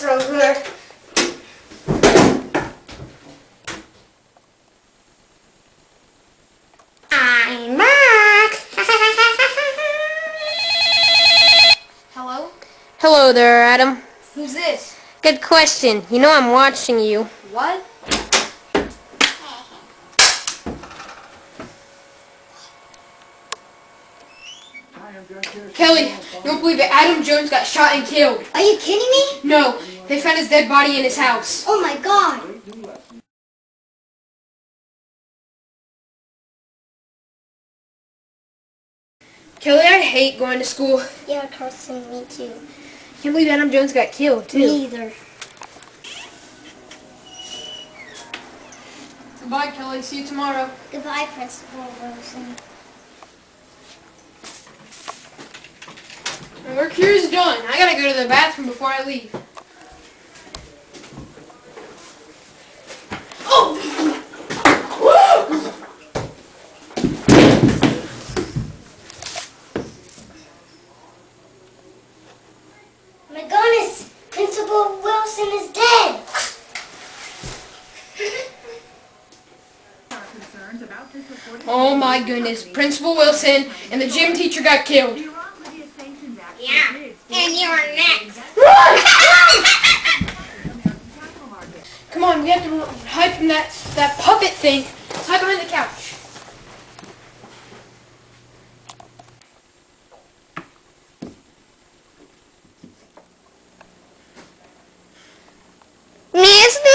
from here. I'm back! Hello? Hello there, Adam. Who's this? Good question. You know I'm watching you. What? Kelly, you don't believe it. Adam Jones got shot and killed. Are you kidding me? No, they found his dead body in his house. Oh my god. Kelly, I hate going to school. Yeah, Carson, me too. Can't believe Adam Jones got killed, too. Me either. Goodbye, Kelly. See you tomorrow. Goodbye, Principal Wilson. My work here is done. I gotta go to the bathroom before I leave. Oh! My goodness, Principal Wilson is dead. Oh my goodness. Principal Wilson and the gym teacher got killed. And you're next. Come on, we have to hide from that, that puppet thing. Let's hide behind the couch. Miss me?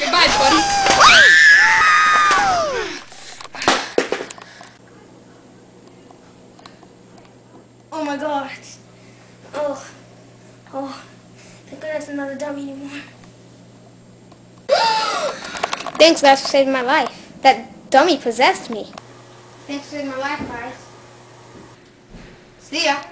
Goodbye, buddy. Oh my god. Oh. Oh. Thank goodness I'm not a dummy anymore. Thanks, guys, for saving my life. That dummy possessed me. Thanks for saving my life, guys. See ya.